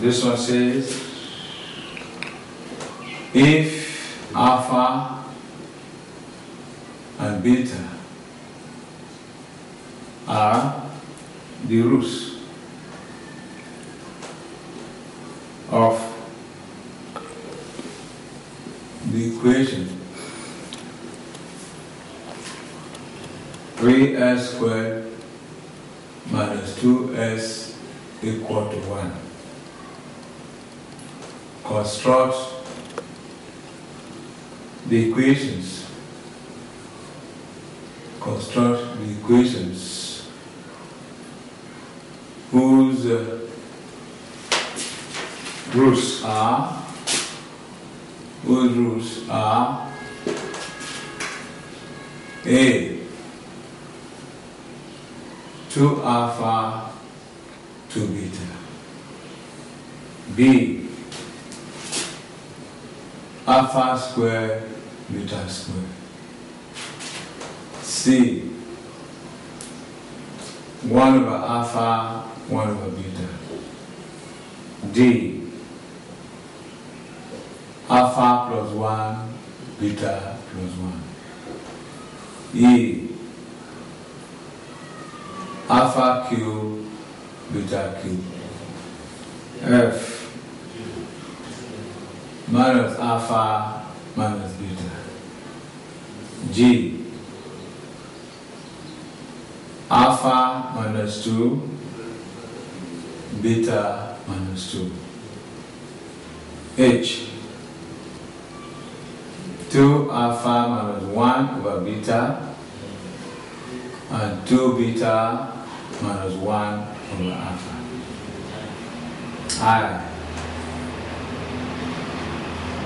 This one says if alpha and beta are the roots of the equation 3s squared minus 2s equal to 1. Construct the equations. Construct the equations. Whose uh, roots are? Whose roots are? A. 2 alpha 2 beta. B alpha square beta square? C. 1 over alpha 1 over beta. D. Alpha plus 1 beta plus 1 E. Alpha cube beta cube. F minus alpha minus beta. G. Alpha minus 2 beta minus 2 H. 2 alpha minus 1 over beta. And 2 beta minus 1 over alpha. I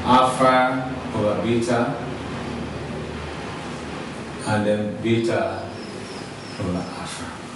alpha over beta and then beta over alpha.